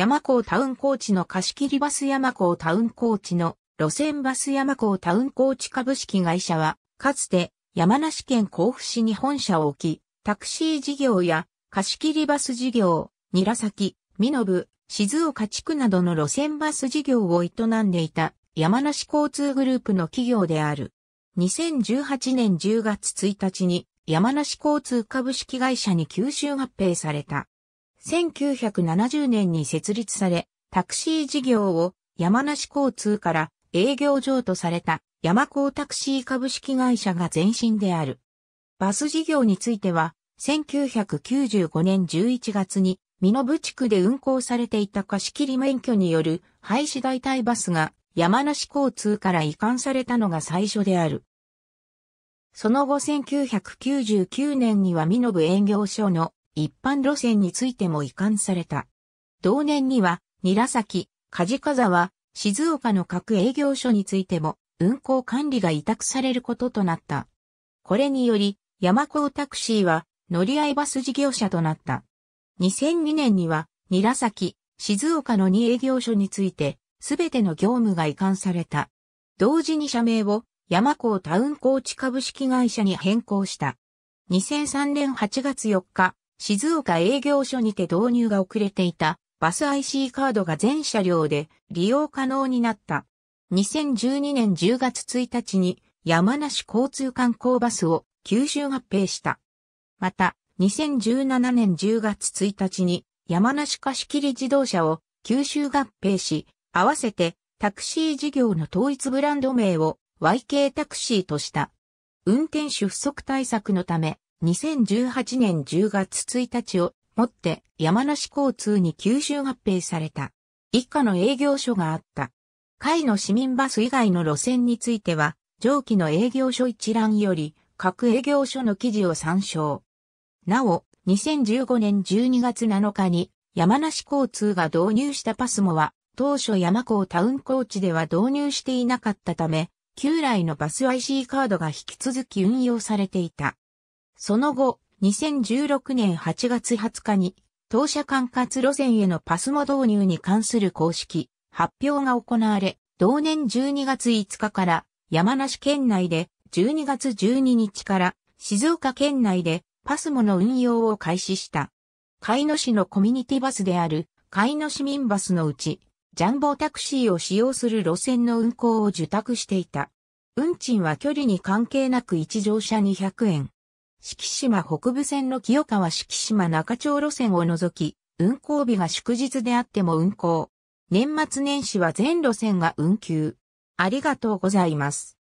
山港タウンコーチの貸切バス山港タウンコーチの路線バス山港タウンコーチ株式会社は、かつて山梨県甲府市に本社を置き、タクシー事業や貸切バス事業、韮崎、美延、静岡地区などの路線バス事業を営んでいた山梨交通グループの企業である。2018年10月1日に山梨交通株式会社に吸収合併された。1970年に設立され、タクシー事業を山梨交通から営業場とされた山高タクシー株式会社が前身である。バス事業については、1995年11月に、美濃地区で運行されていた貸切免許による廃止代替バスが山梨交通から移管されたのが最初である。その後1999年には美濃営業所の一般路線についても移管された。同年には、韮崎、梶沢、静岡の各営業所についても運行管理が委託されることとなった。これにより、山高タクシーは乗り合いバス事業者となった。2002年には、韮崎、静岡の2営業所について、すべての業務が移管された。同時に社名を山高タウンコーチ株式会社に変更した。2003年8月4日、静岡営業所にて導入が遅れていたバス IC カードが全車両で利用可能になった。2012年10月1日に山梨交通観光バスを吸収合併した。また、2017年10月1日に山梨貸切自動車を吸収合併し、合わせてタクシー事業の統一ブランド名を YK タクシーとした。運転手不足対策のため、2018年10月1日をもって山梨交通に吸収合併された。以下の営業所があった。会の市民バス以外の路線については、上記の営業所一覧より各営業所の記事を参照。なお、2015年12月7日に山梨交通が導入したパスモは当初山港タウンコーチでは導入していなかったため、旧来のバス IC カードが引き続き運用されていた。その後、2016年8月20日に当社管轄路線へのパスモ導入に関する公式発表が行われ、同年12月5日から山梨県内で12月12日から静岡県内でパスモの運用を開始した。海野市のコミュニティバスである海野市民バスのうち、ジャンボタクシーを使用する路線の運行を受託していた。運賃は距離に関係なく一乗車200円。四季島北部線の清川四季島中町路線を除き、運行日が祝日であっても運行。年末年始は全路線が運休。ありがとうございます。